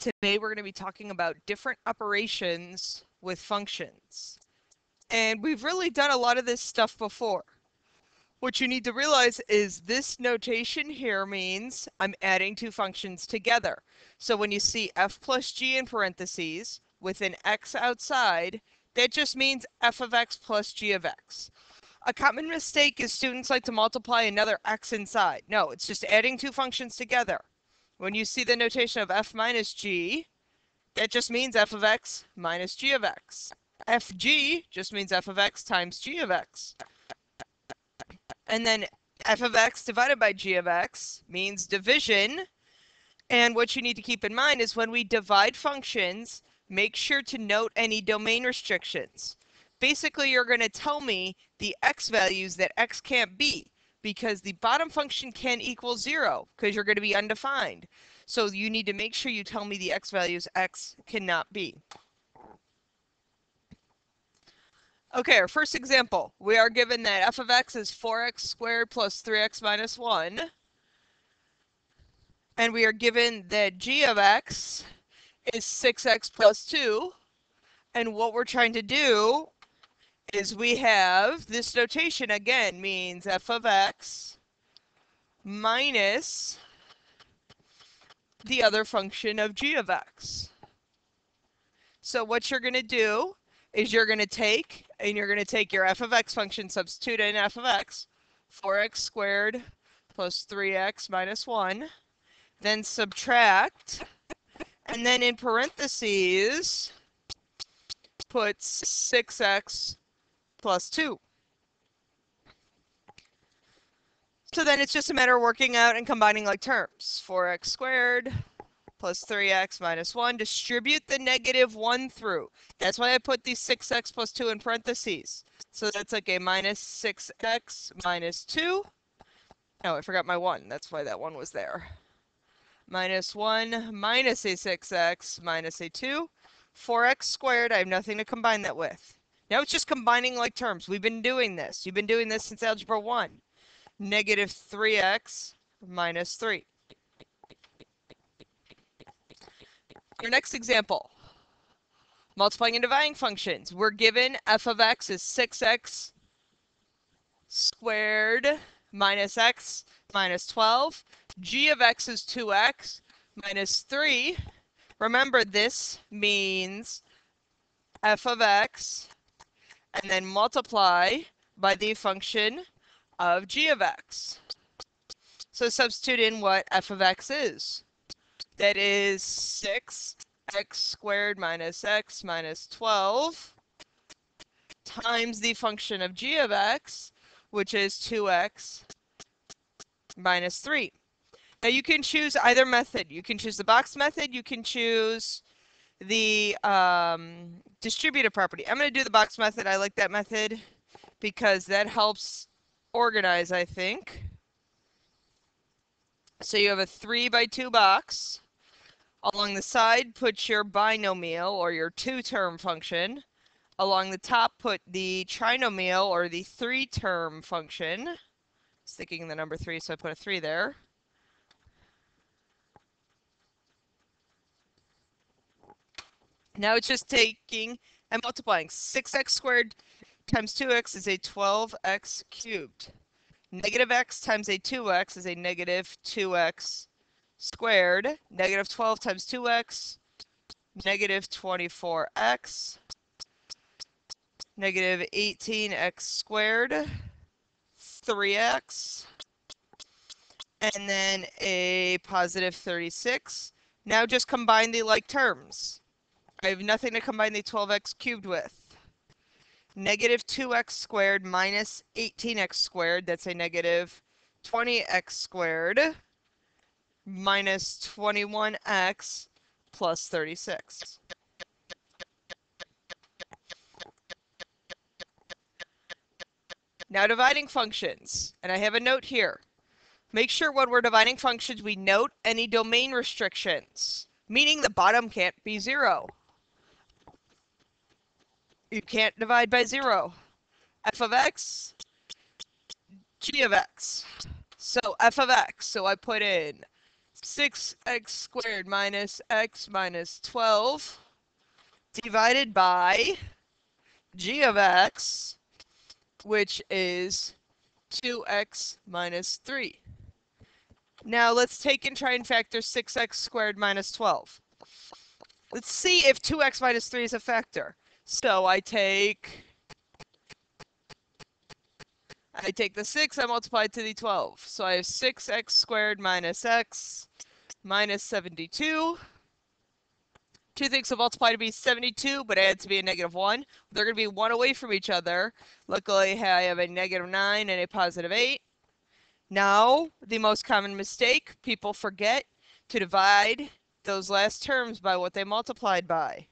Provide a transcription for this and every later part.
Today we're going to be talking about different operations with functions. And we've really done a lot of this stuff before. What you need to realize is this notation here means I'm adding two functions together. So when you see f plus g in parentheses with an x outside, that just means f of x plus g of x. A common mistake is students like to multiply another x inside. No, it's just adding two functions together. When you see the notation of f minus g, that just means f of x minus g of x. fg just means f of x times g of x. And then f of x divided by g of x means division. And what you need to keep in mind is when we divide functions, make sure to note any domain restrictions. Basically, you're going to tell me the x values that x can't be because the bottom function can equal zero because you're going to be undefined. So you need to make sure you tell me the x values x cannot be. Okay, our first example, we are given that f of x is 4x squared plus 3x minus 1. And we are given that g of x is 6x plus 2. And what we're trying to do is we have this notation again means f of x minus the other function of g of x. So what you're going to do is you're going to take and you're going to take your f of x function, substitute in f of x, 4x squared plus 3x minus 1, then subtract, and then in parentheses, put 6x plus 2. So then it's just a matter of working out and combining like terms. 4x squared plus 3x minus 1. Distribute the negative 1 through. That's why I put these 6x plus 2 in parentheses. So that's like a minus 6x minus 2. Oh, I forgot my 1. That's why that 1 was there. Minus 1 minus a 6x minus a 2. 4x squared, I have nothing to combine that with. Now it's just combining like terms. We've been doing this. You've been doing this since Algebra 1. Negative 3x minus 3. Your next example. Multiplying and dividing functions. We're given f of x is 6x squared minus x minus 12. g of x is 2x minus 3. Remember, this means f of x and then multiply by the function of g of x. So substitute in what f of x is. That is 6x squared minus x minus 12 times the function of g of x, which is 2x minus 3. Now you can choose either method. You can choose the box method. You can choose the um, distributive property. I'm going to do the box method. I like that method because that helps organize, I think. So you have a 3 by 2 box. Along the side, put your binomial or your two-term function. Along the top, put the trinomial or the three-term function. Sticking the number 3, so I put a 3 there. Now it's just taking and multiplying. 6x squared times 2x is a 12x cubed. Negative x times a 2x is a negative 2x squared. Negative 12 times 2x, negative 24x. Negative 18x squared, 3x. And then a positive 36. Now just combine the like terms. I have nothing to combine the 12x cubed with. Negative 2x squared minus 18x squared, that's a negative 20x squared minus 21x plus 36. Now dividing functions, and I have a note here. Make sure when we're dividing functions, we note any domain restrictions, meaning the bottom can't be zero. You can't divide by zero. f of x, g of x. So f of x, so I put in 6x squared minus x minus 12 divided by g of x, which is 2x minus 3. Now let's take and try and factor 6x squared minus 12. Let's see if 2x minus 3 is a factor. So I take I take the 6, I multiply it to the 12. So I have 6x squared minus x minus 72. Two things will multiply to be 72, but add to be a negative 1. They're going to be 1 away from each other. Luckily, I have a negative 9 and a positive 8. Now, the most common mistake, people forget to divide those last terms by what they multiplied by.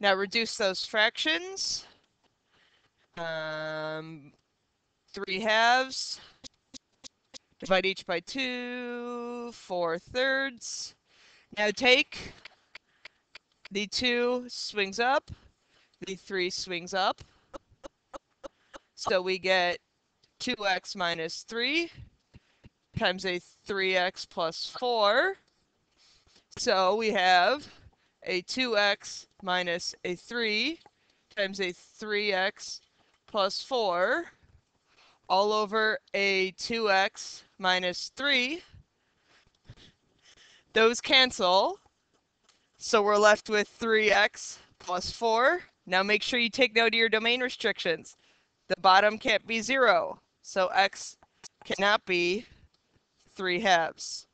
Now reduce those fractions. Um, 3 halves. Divide each by 2, 4 thirds. Now take the 2 swings up, the 3 swings up. So we get 2x minus 3 times a 3x plus 4. So we have a 2x minus a 3 times a 3x plus 4 all over a 2x minus 3. Those cancel. So we're left with 3x plus 4. Now make sure you take note of your domain restrictions. The bottom can't be 0. So x cannot be 3 halves.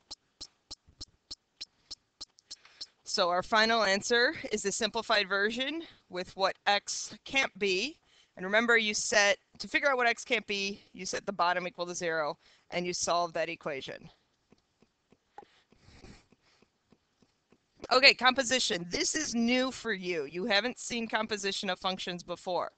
So our final answer is the simplified version with what x can't be. And remember, you set, to figure out what x can't be, you set the bottom equal to 0, and you solve that equation. Okay, composition. This is new for you. You haven't seen composition of functions before.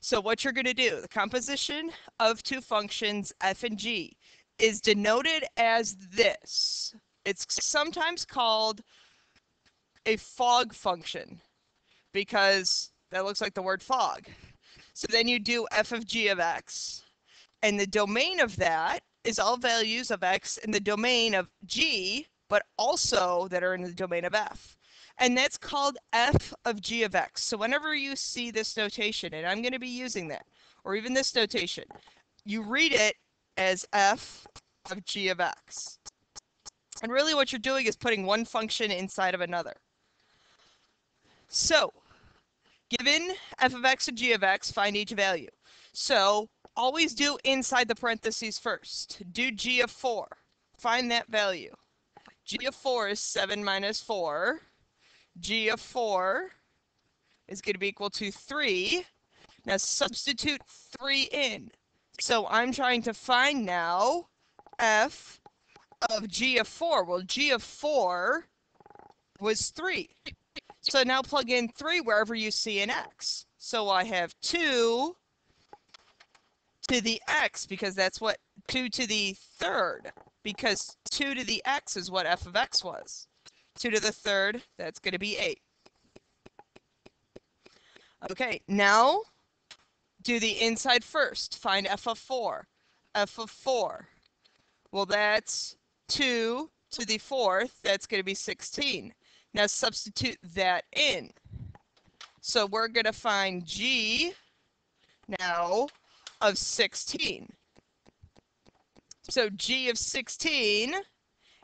So what you're going to do, the composition of two functions, f and g, is denoted as this. It's sometimes called a fog function because that looks like the word fog. So then you do f of g of x. And the domain of that is all values of x in the domain of g, but also that are in the domain of f. And that's called f of g of x. So whenever you see this notation, and I'm going to be using that, or even this notation, you read it as f of g of x. And really what you're doing is putting one function inside of another. So Given f of x and g of x, find each value. So always do inside the parentheses first. Do g of 4. Find that value. g of 4 is 7 minus 4. g of 4 is going to be equal to 3. Now substitute 3 in. So I'm trying to find now f of g of 4. Well, g of 4 was 3. So now plug in 3 wherever you see an x. So I have 2 to the x because that's what 2 to the third because 2 to the x is what f of x was. 2 to the third, that's going to be 8. Okay, now do the inside first. Find f of 4. f of 4. Well, that's 2 to the fourth. That's going to be 16. Now substitute that in. So we're going to find G now of 16. So G of 16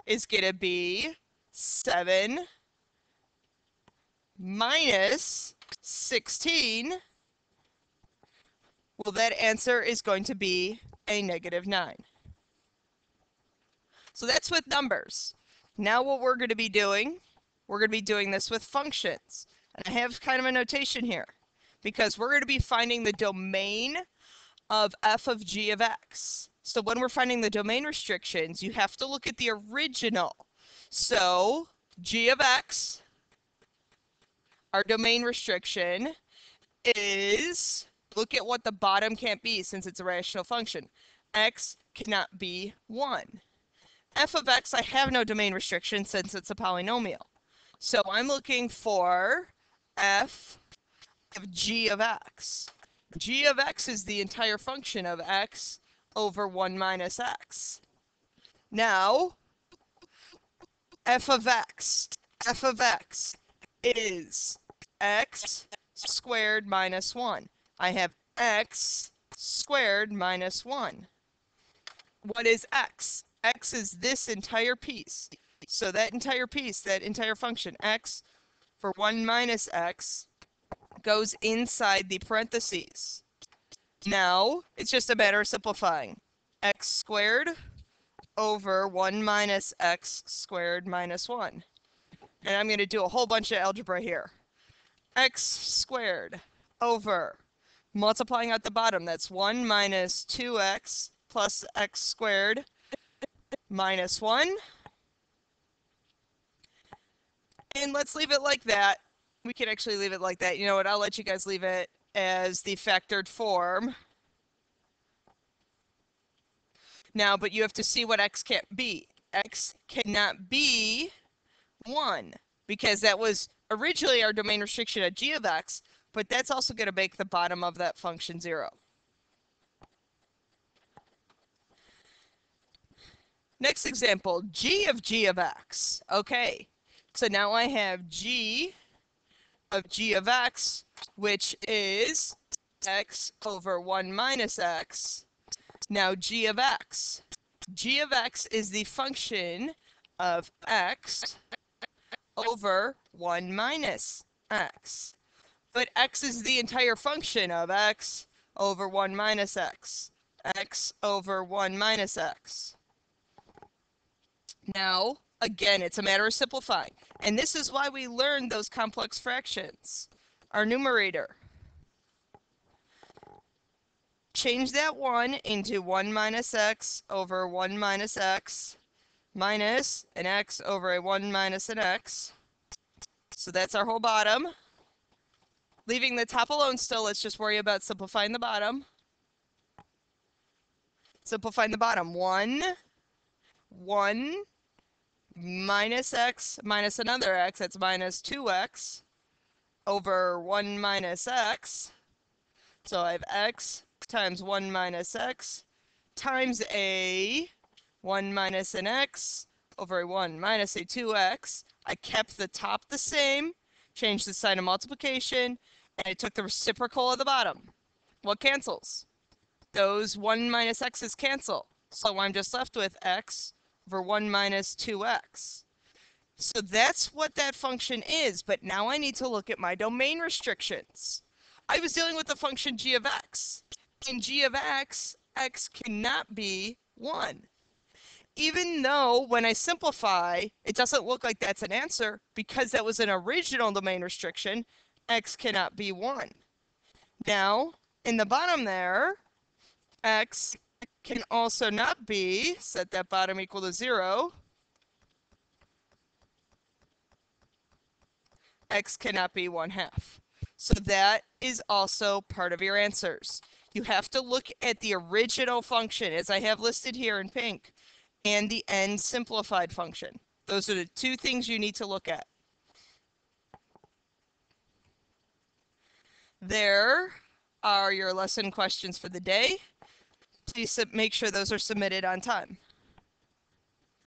is going to be 7 minus 16. Well, that answer is going to be a negative 9. So that's with numbers. Now what we're going to be doing we're going to be doing this with functions. And I have kind of a notation here because we're going to be finding the domain of f of g of x. So when we're finding the domain restrictions, you have to look at the original. So g of x, our domain restriction is, look at what the bottom can't be since it's a rational function. x cannot be 1. f of x, I have no domain restriction since it's a polynomial. So I'm looking for f of g of x. g of x is the entire function of x over 1 minus x. Now, f of x, f of x is x squared minus 1. I have x squared minus 1. What is x? x is this entire piece. So that entire piece, that entire function, x for 1 minus x, goes inside the parentheses. Now, it's just a matter of simplifying. x squared over 1 minus x squared minus 1. And I'm going to do a whole bunch of algebra here. x squared over multiplying out the bottom. That's 1 minus 2x plus x squared minus 1. And let's leave it like that. We can actually leave it like that. You know what? I'll let you guys leave it as the factored form. Now, but you have to see what x can't be. x cannot be 1 because that was originally our domain restriction at g of x, but that's also going to make the bottom of that function 0. Next example, g of g of x. Okay, so now I have g of g of x, which is x over 1 minus x. Now g of x. g of x is the function of x over 1 minus x. But x is the entire function of x over 1 minus x. x over 1 minus x. Now, again, it's a matter of simplifying. And this is why we learned those complex fractions. Our numerator. Change that 1 into 1 minus x over 1 minus x minus an x over a 1 minus an x. So that's our whole bottom. Leaving the top alone still, let's just worry about simplifying the bottom. Simplifying the bottom. 1, 1 minus x minus another x, that's minus 2x over 1 minus x. So I have x times 1 minus x times a 1 minus an x over a 1 minus a 2x. I kept the top the same, changed the sign of multiplication, and I took the reciprocal of the bottom. What cancels? Those 1 minus x's cancel. So I'm just left with x over 1 minus 2x. So that's what that function is, but now I need to look at my domain restrictions. I was dealing with the function g of x. In g of x, x cannot be 1. Even though when I simplify, it doesn't look like that's an answer because that was an original domain restriction, x cannot be 1. Now, in the bottom there, x can also not be, set that bottom equal to 0. x cannot be 1 half. So that is also part of your answers. You have to look at the original function, as I have listed here in pink, and the n simplified function. Those are the two things you need to look at. There are your lesson questions for the day make sure those are submitted on time.